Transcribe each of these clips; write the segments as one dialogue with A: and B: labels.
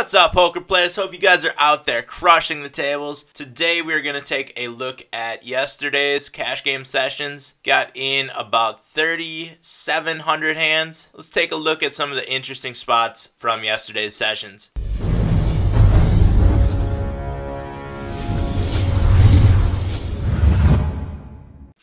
A: What's up, poker players? Hope you guys are out there crushing the tables. Today, we're going to take a look at yesterday's cash game sessions. Got in about 3,700 hands. Let's take a look at some of the interesting spots from yesterday's sessions.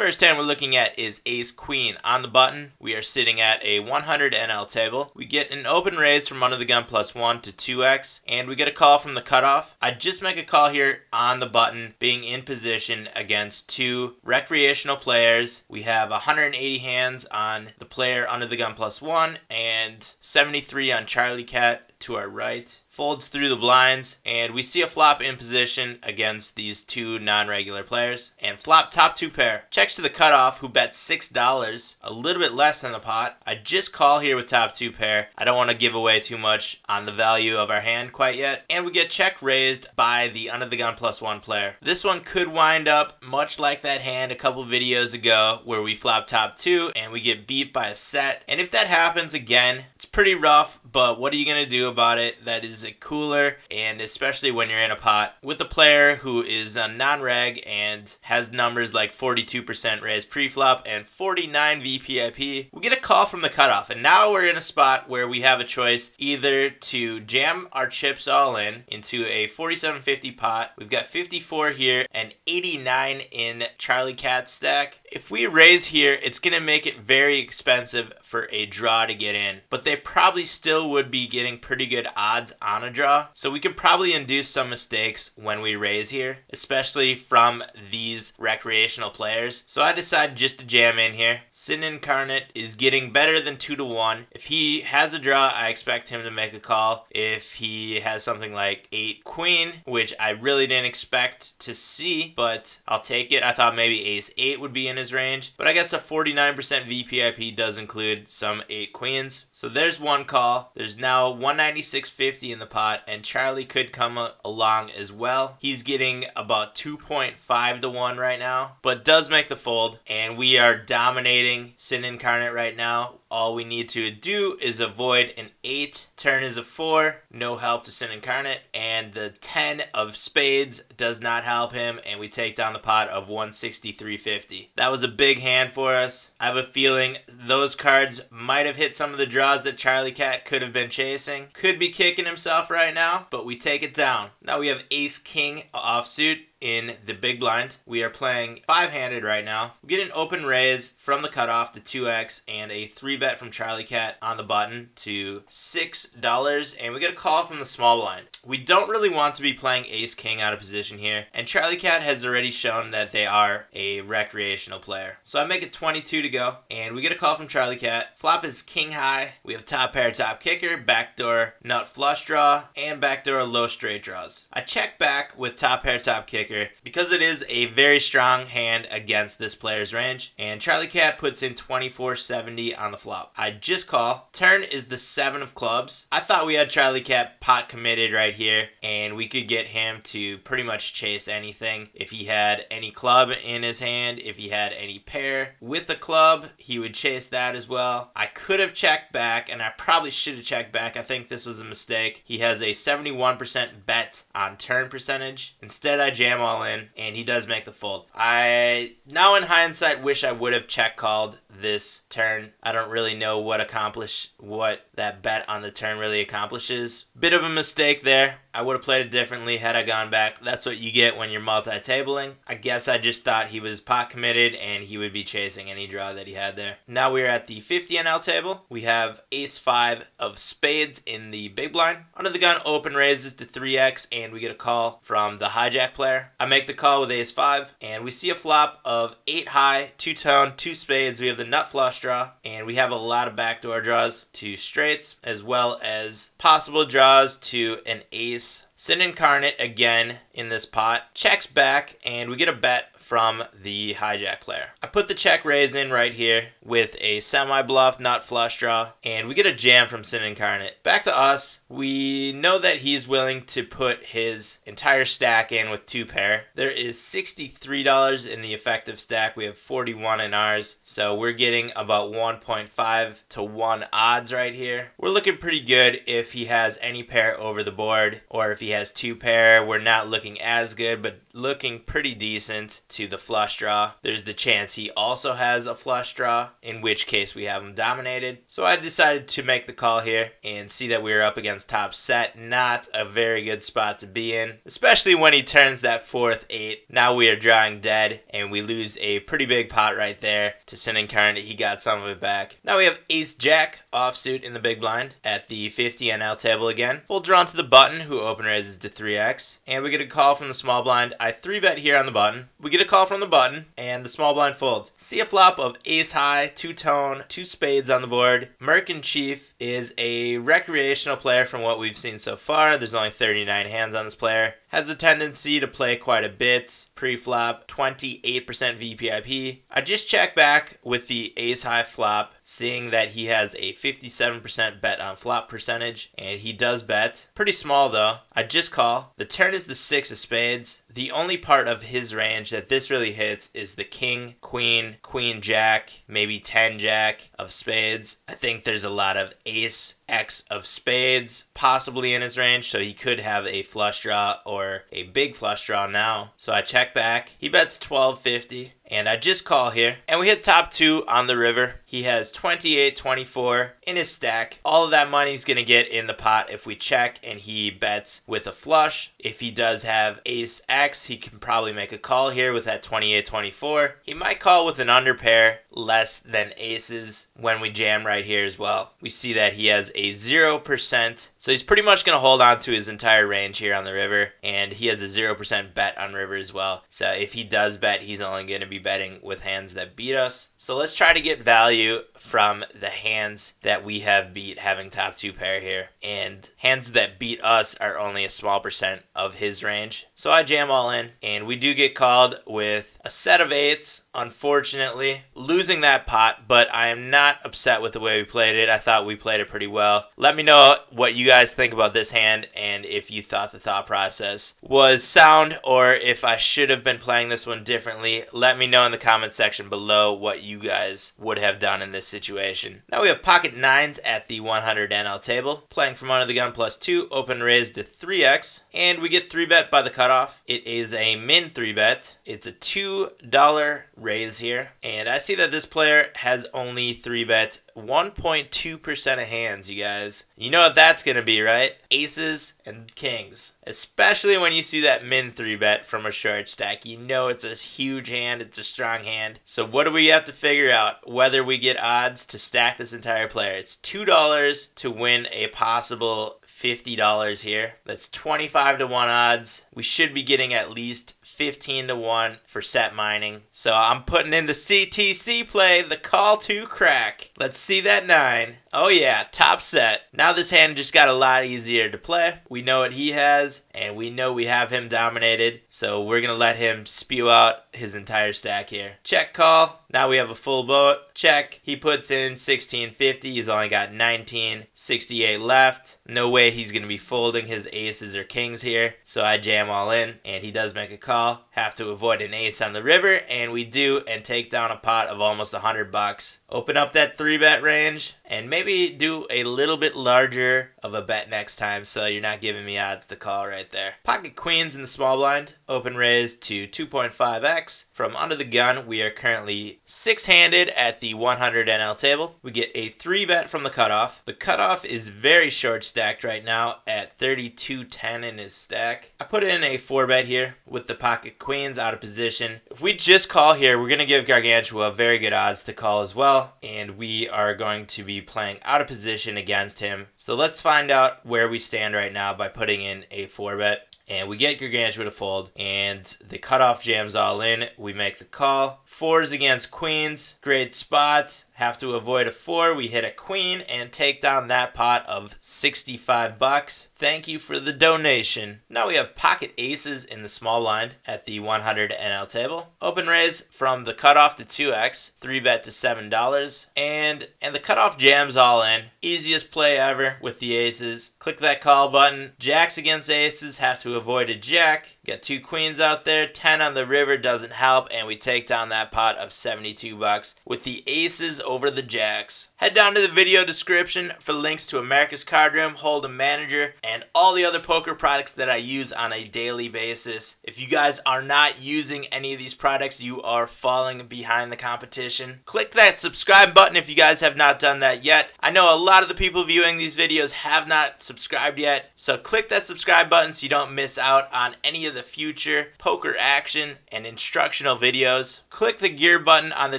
A: First hand we're looking at is Ace Queen on the button. We are sitting at a 100 NL table. We get an open raise from under the gun plus 1 to 2x, and we get a call from the cutoff. I just make a call here on the button, being in position against two recreational players. We have 180 hands on the player under the gun plus 1 and 73 on Charlie Cat to our right, folds through the blinds, and we see a flop in position against these two non-regular players. And flop top two pair. Checks to the cutoff, who bets $6, a little bit less than the pot. I just call here with top two pair. I don't want to give away too much on the value of our hand quite yet. And we get check raised by the under the gun plus one player. This one could wind up much like that hand a couple videos ago where we flop top two and we get beat by a set. And if that happens again, it's pretty rough, but what are you going to do about it that is a cooler, and especially when you're in a pot with a player who is a non-reg and has numbers like 42% raise pre-flop and 49 VPIP, we get a call from the cutoff, and now we're in a spot where we have a choice either to jam our chips all in into a 4750 pot. We've got 54 here and 89 in Charlie Cat stack. If we raise here, it's going to make it very expensive for a draw to get in, but they probably still would be getting pretty pretty good odds on a draw. So we can probably induce some mistakes when we raise here, especially from these recreational players. So I decided just to jam in here. Sin Incarnate is getting better than 2 to 1. If he has a draw, I expect him to make a call. If he has something like 8 Queen, which I really didn't expect to see, but I'll take it. I thought maybe Ace 8 would be in his range, but I guess a 49% VPIP does include some 8 Queens. So there's one call. There's now 190 96.50 in the pot, and Charlie could come along as well. He's getting about 2.5 to 1 right now, but does make the fold, and we are dominating Sin Incarnate right now. All we need to do is avoid an 8. Turn is a 4. No help to Sin Incarnate. And the 10 of spades does not help him. And we take down the pot of 163.50. That was a big hand for us. I have a feeling those cards might have hit some of the draws that Charlie Cat could have been chasing. Could be kicking himself right now, but we take it down. Now we have Ace King offsuit in the big blind. We are playing five-handed right now. We get an open raise from the cutoff to 2x and a 3-bet from Charlie Cat on the button to $6 and we get a call from the small blind. We don't really want to be playing ace-king out of position here and Charlie Cat has already shown that they are a recreational player. So I make it 22 to go and we get a call from Charlie Cat. Flop is king high. We have top pair, top kicker, backdoor nut flush draw, and backdoor low straight draws. I check back with top pair, top kicker because it is a very strong hand against this player's range. And Charlie Cat puts in 2470 on the flop. I just call. Turn is the seven of clubs. I thought we had Charlie Cat pot committed right here and we could get him to pretty much chase anything. If he had any club in his hand, if he had any pair with a club, he would chase that as well. I could have checked back and I probably should have checked back. I think this was a mistake. He has a 71% bet on turn percentage. Instead, I jam all in, and he does make the fold. I now in hindsight wish I would have check called this turn. I don't really know what accomplish what that bet on the turn really accomplishes. Bit of a mistake there. I would have played it differently had I gone back. That's what you get when you're multi-tabling. I guess I just thought he was pot committed and he would be chasing any draw that he had there. Now we're at the 50 NL table. We have ace 5 of spades in the big blind. Under the gun open raises to 3x and we get a call from the hijack player. I make the call with ace 5 and we see a flop of 8 high, 2 tone, 2 spades. We have the nut flush draw and we have a lot of backdoor draws to straights as well as possible draws to an ace guys. Sin Incarnate again in this pot, checks back, and we get a bet from the hijack player. I put the check raise in right here with a semi bluff, nut flush draw, and we get a jam from Sin Incarnate. Back to us. We know that he's willing to put his entire stack in with two pair. There is $63 in the effective stack. We have 41 in ours. So we're getting about 1.5 to 1 odds right here. We're looking pretty good if he has any pair over the board or if he has two pair. We're not looking as good, but looking pretty decent to the flush draw. There's the chance he also has a flush draw, in which case we have him dominated. So I decided to make the call here and see that we were up against top set. Not a very good spot to be in, especially when he turns that fourth eight. Now we are drawing dead and we lose a pretty big pot right there to Sin Incarnate. He got some of it back. Now we have Ace Jack offsuit in the big blind at the 50 NL table again. Full drawn to the button who open raises to 3x. And we get a call from the small blind. I 3 bet here on the button. We get a call from the button and the small blind folds. See a flop of ace high, two tone, two spades on the board. Merkin Chief is a recreational player from what we've seen so far. There's only 39 hands on this player has a tendency to play quite a bit. Pre-flop, 28% VPIP. I just checked back with the ace high flop, seeing that he has a 57% bet on flop percentage, and he does bet. Pretty small though. I just call. The turn is the six of spades. The only part of his range that this really hits is the king, queen, queen jack, maybe 10 jack of spades. I think there's a lot of ace X of spades possibly in his range, so he could have a flush draw or a big flush draw now. So I check back. He bets 1250 and I just call here. And we hit top two on the river. He has 28, 24 in his stack. All of that money is going to get in the pot if we check and he bets with a flush. If he does have ace X, he can probably make a call here with that 28, 24. He might call with an underpair less than aces when we jam right here as well. We see that he has a 0%. So he's pretty much going to hold on to his entire range here on the river. And he has a 0% bet on river as well. So if he does bet, he's only going to be betting with hands that beat us. So let's try to get value from the hands that we have beat having top two pair here. And hands that beat us are only a small percent of his range. So I jam all in and we do get called with a set of eights, unfortunately, losing that pot, but I am not upset with the way we played it. I thought we played it pretty well. Let me know what you guys think about this hand and if you thought the thought process was sound or if I should have been playing this one differently. Let me know in the comment section below what you guys would have done in this situation. Now we have pocket nines at the 100 NL table, playing from under the gun plus two, open raise to 3x, and we get three bet by the cutoff. It is a min three bet. It's a $2 raise here, and I see that this player has only three bet 1.2% of hands, you guys. You know what that's going to be, right? Aces and kings. Especially when you see that min 3 bet from a short stack. You know it's a huge hand, it's a strong hand. So what do we have to figure out? Whether we get odds to stack this entire player. It's $2 to win a possible $50 here. That's 25 to 1 odds. We should be getting at least 15 to 1 for set mining. So I'm putting in the CTC play, the call to crack. Let's see that 9. Oh yeah, top set. Now this hand just got a lot easier to play. We know what he has, and we know we have him dominated. So we're going to let him spew out his entire stack here. Check call. Now we have a full boat. Check. He puts in 1650. He's only got 1968 left. No way he's going to be folding his aces or kings here. So I jam all in, and he does make a call. Have to avoid an ace on the river, and we do, and take down a pot of almost 100 bucks. Open up that 3 bet range, and maybe do a little bit larger of a bet next time so you're not giving me odds to call right there. Pocket queens in the small blind, open raise to 2.5x. From under the gun, we are currently six-handed at the 100 NL table. We get a three bet from the cutoff. The cutoff is very short stacked right now at 32.10 in his stack. I put in a four bet here with the pocket queens out of position. If we just call here, we're going to give Gargantua very good odds to call as well, and we are going to be playing out of position against him. So let's find out where we stand right now by putting in a 4 bet. And we get Gargantua to fold, and the cutoff jams all in. We make the call. Fours against queens, great spot have to avoid a 4. We hit a queen and take down that pot of 65 bucks. Thank you for the donation. Now we have pocket aces in the small blind at the 100 NL table. Open raise from the cutoff to 2x, 3 bet to $7, and and the cutoff jams all in. Easiest play ever with the aces. Click that call button. Jacks against aces have to avoid a jack. Got two queens out there. 10 on the river doesn't help, and we take down that pot of 72 bucks with the aces over the jacks. Head down to the video description for links to America's Card Room, Hold'em Manager, and all the other poker products that I use on a daily basis. If you guys are not using any of these products, you are falling behind the competition. Click that subscribe button if you guys have not done that yet. I know a lot of the people viewing these videos have not subscribed yet, so click that subscribe button so you don't miss out on any of the future poker action and instructional videos. Click the gear button on the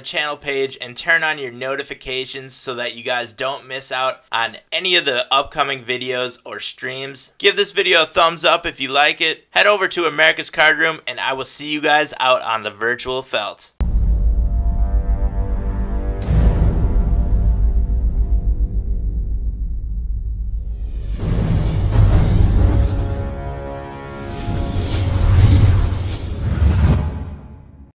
A: channel page and turn on your notifications so that you guys don't miss out on any of the upcoming videos or streams. Give this video a thumbs up if you like it. Head over to America's Card Room and I will see you guys out on the virtual felt.